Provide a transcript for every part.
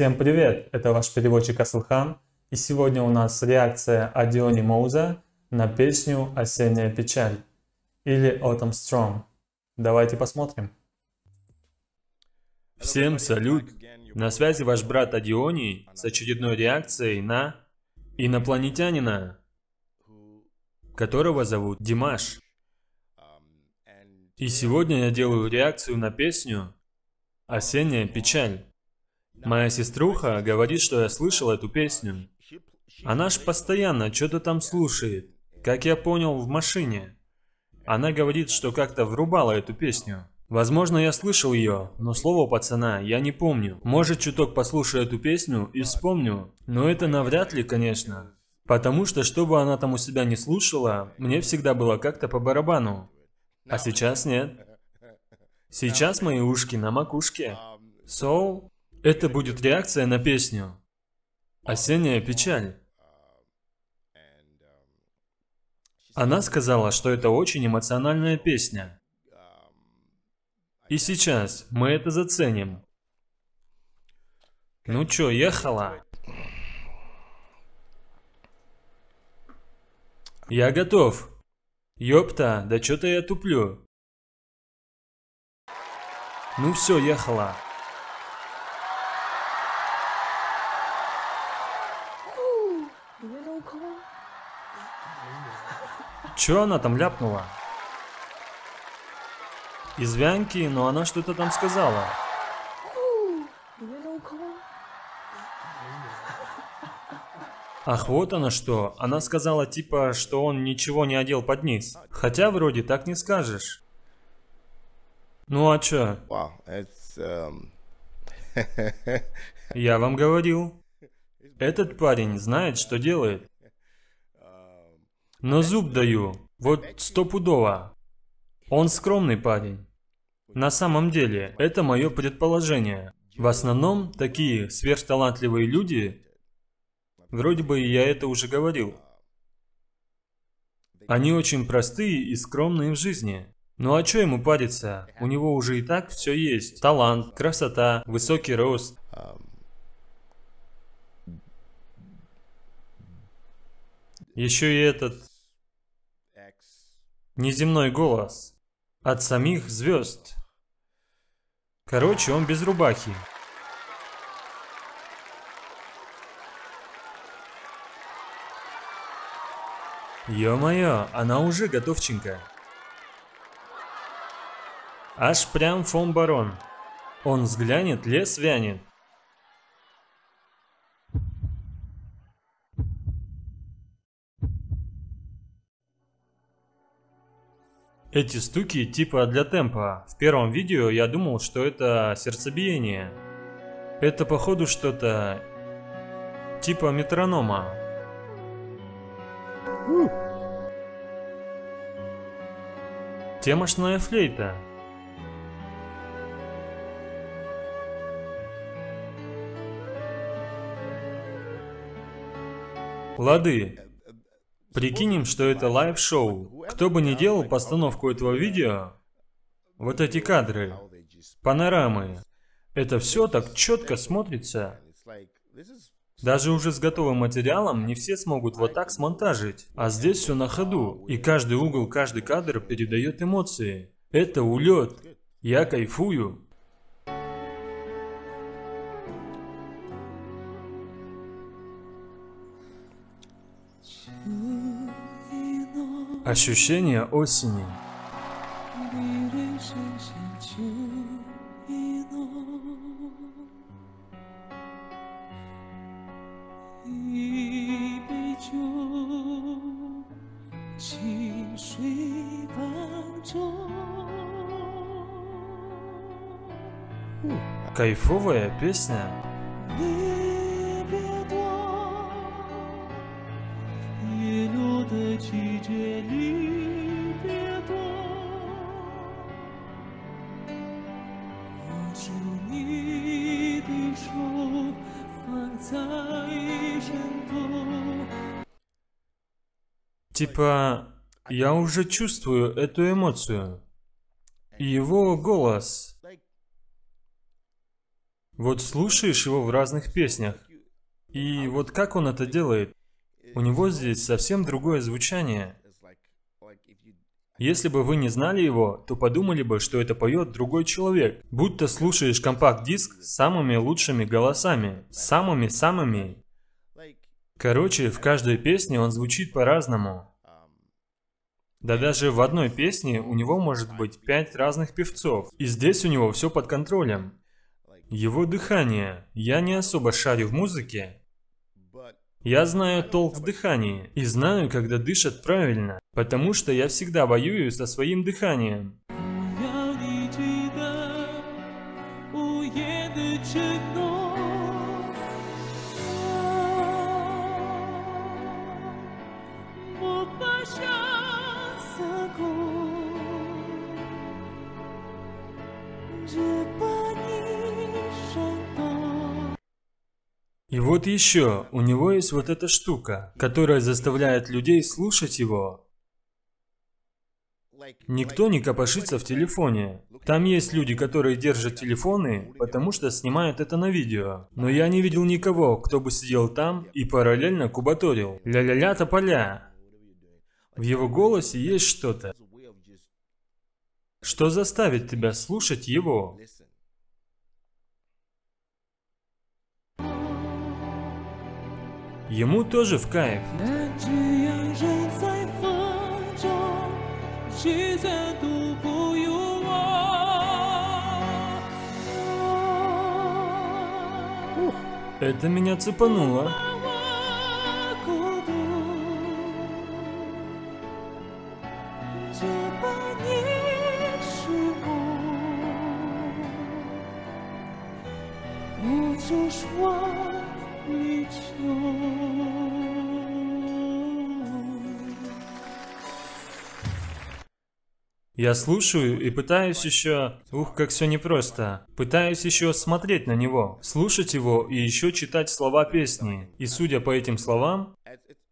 Всем привет! Это ваш переводчик Асылхан. И сегодня у нас реакция Адиони Моуза на песню «Осенняя печаль» или «Autumn Storm». Давайте посмотрим. Всем салют! На связи ваш брат Адиони с очередной реакцией на инопланетянина, которого зовут Димаш. И сегодня я делаю реакцию на песню «Осенняя печаль». Моя сеструха говорит, что я слышал эту песню. Она ж постоянно что-то там слушает, как я понял, в машине. Она говорит, что как-то врубала эту песню. Возможно, я слышал ее, но слово пацана я не помню. Может, чуток послушаю эту песню и вспомню. Но это навряд ли, конечно. Потому что, что бы она там у себя не слушала, мне всегда было как-то по барабану. А сейчас нет. Сейчас мои ушки на макушке. So, это будет реакция на песню. Осенняя печаль. Она сказала, что это очень эмоциональная песня. И сейчас мы это заценим. Ну чё, ехала? Я готов. Ёпта, да чё-то я туплю. Ну все, ехала. Чё она там ляпнула? Из Вянки, но она что-то там сказала. Ах, вот она что. Она сказала типа, что он ничего не одел под низ. Хотя вроде так не скажешь. Ну а чё? Wow, it's um... Я вам говорил. Этот парень знает, что делает. Но зуб даю, вот стопудово. Он скромный парень. На самом деле, это мое предположение. В основном, такие сверхталантливые люди, вроде бы я это уже говорил, они очень простые и скромные в жизни. Ну а что ему париться? У него уже и так все есть. Талант, красота, высокий рост. Еще и этот неземной голос от самих звезд. Короче, он без рубахи. Ё-моё, она уже готовченькая. Аж прям фон барон. Он взглянет, лес вянет. Эти стуки типа для темпа. В первом видео я думал, что это сердцебиение. Это походу что-то типа метронома. Темошная флейта. Лады. Прикинем, что это live-show. Кто бы ни делал постановку этого видео, вот эти кадры, панорамы, это все так четко смотрится. Даже уже с готовым материалом не все смогут вот так смонтажить. А здесь все на ходу, и каждый угол, каждый кадр передает эмоции. Это улет. Я кайфую. Ощущение осени. Кайфовая песня. Типа, я уже чувствую эту эмоцию. И его голос. Вот слушаешь его в разных песнях, и вот как он это делает? У него здесь совсем другое звучание. Если бы вы не знали его, то подумали бы, что это поет другой человек. Будто слушаешь компакт-диск с самыми лучшими голосами. Самыми-самыми. Короче, в каждой песне он звучит по-разному. Да даже в одной песне у него может быть пять разных певцов. И здесь у него все под контролем. Его дыхание. Я не особо шарю в музыке, я знаю толк в дыхании и знаю, когда дышат правильно, потому что я всегда воюю со своим дыханием. Вот еще, у него есть вот эта штука, которая заставляет людей слушать его. Никто не копошится в телефоне. Там есть люди, которые держат телефоны, потому что снимают это на видео. Но я не видел никого, кто бы сидел там и параллельно кубаторил. Ля-ля-ля тополя. В его голосе есть что-то, что заставит тебя слушать его. Ему тоже в кайф. Это меня цепануло. Я слушаю и пытаюсь еще... Ух, как все непросто. Пытаюсь еще смотреть на него, слушать его и еще читать слова песни. И судя по этим словам,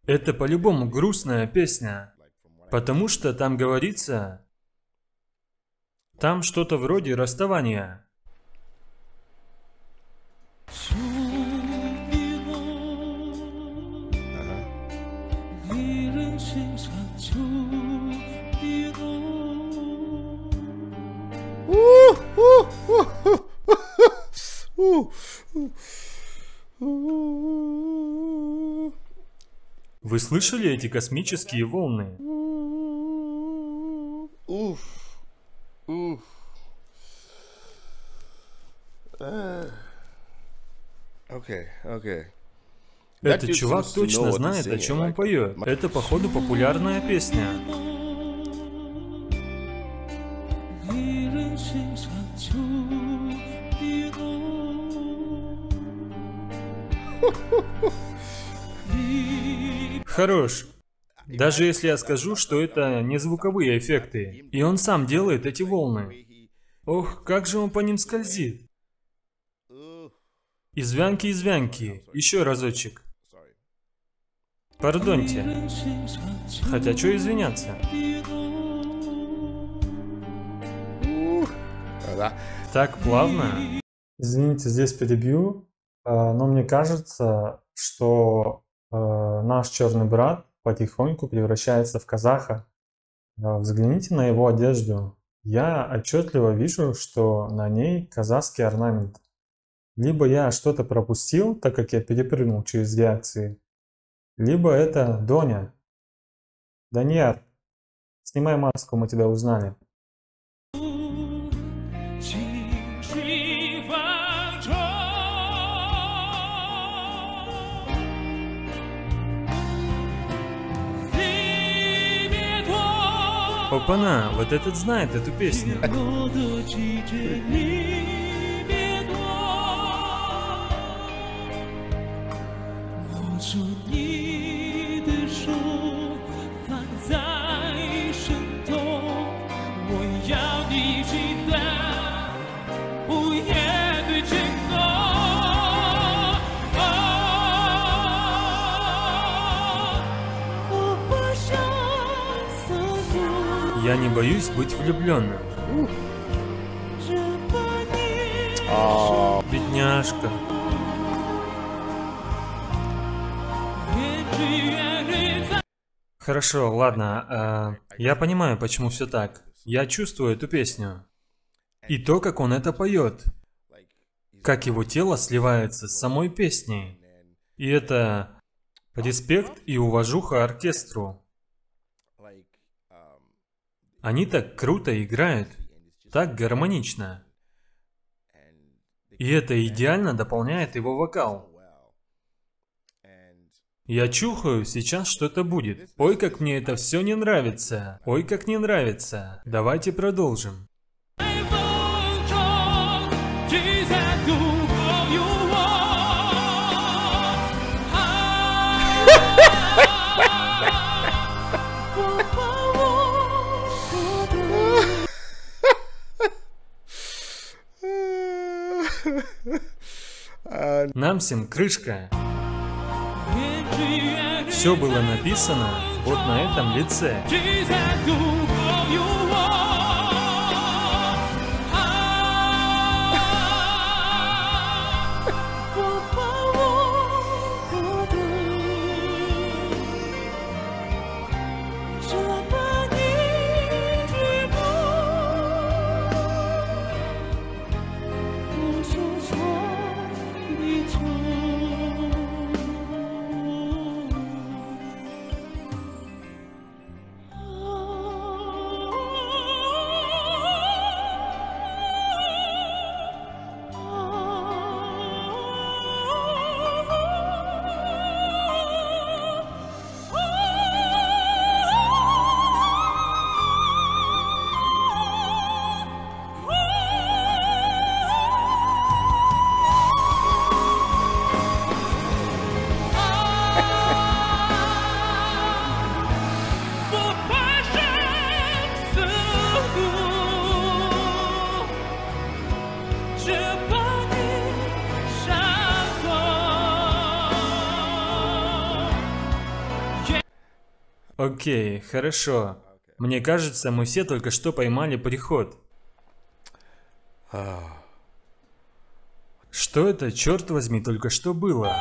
это по-любому грустная песня. Потому что там говорится... Там что-то вроде расставания. Вы слышали эти космические волны? Уф. Уф. Окей, окей. Этот чувак точно знает, о чем он поет. Это, походу, популярная песня. Хорош. Даже если я скажу, что это не звуковые эффекты, и он сам делает эти волны. Ох, как же он по ним скользит. Извянки, извянки. Еще разочек. Пардоньте. Хотя что извиняться? Так плавно. Извините, здесь перебью, а, но мне кажется, что а, наш черный брат потихоньку превращается в казаха. А, взгляните на его одежду. Я отчетливо вижу, что на ней казахский орнамент. Либо я что-то пропустил, так как я перепрыгнул через реакции, либо это Доня. Даньяр, снимай маску, мы тебя узнали. Опана, вот этот знает эту песню. Я не боюсь быть влюбленным. Ведь бедняжка. Хорошо, ладно. э, я понимаю, почему все так. Я чувствую эту песню. И то, как он это поет. Как его тело сливается с самой песней. И это респект и уважуха оркестру. Они так круто играют, так гармонично. И это идеально дополняет его вокал. Я чухаю, сейчас что-то будет. Ой, как мне это все не нравится. Ой, как не нравится. Давайте продолжим. нормально. Нам всем крышка. Все было написано вот на этом лице. Окей, хорошо. Мне кажется, мы все только что поймали приход. Что это, черт возьми, только что было?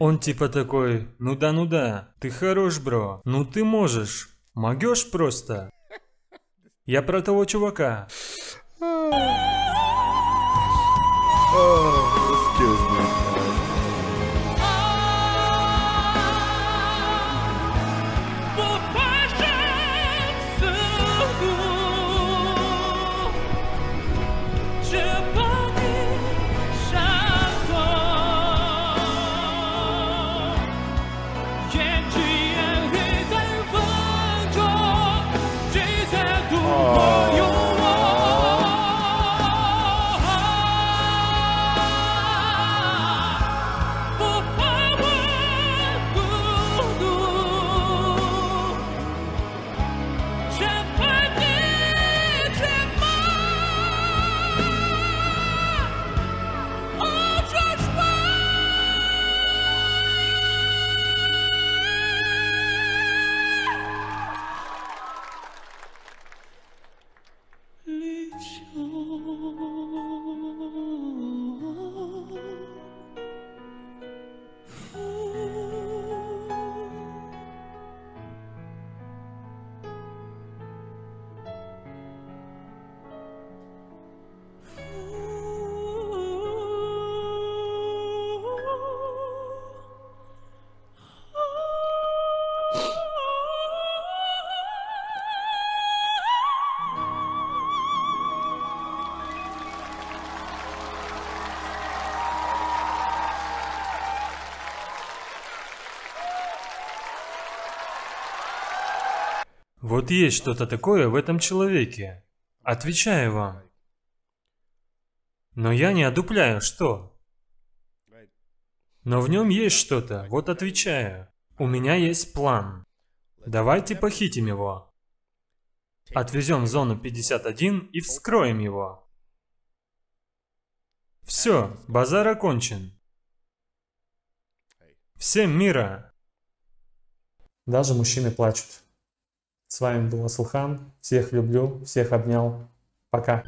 Он типа такой, ну да, ну да, ты хорош, бро, ну ты можешь, могешь просто. Я про того чувака. Oh, Вот есть что-то такое в этом человеке. Отвечаю вам. Но я не одупляю, что? Но в нем есть что-то, вот отвечаю. У меня есть план. Давайте похитим его. Отвезем в зону 51 и вскроем его. Все, базар окончен. Всем мира! Даже мужчины плачут. С вами был Асылхан. Всех люблю, всех обнял. Пока.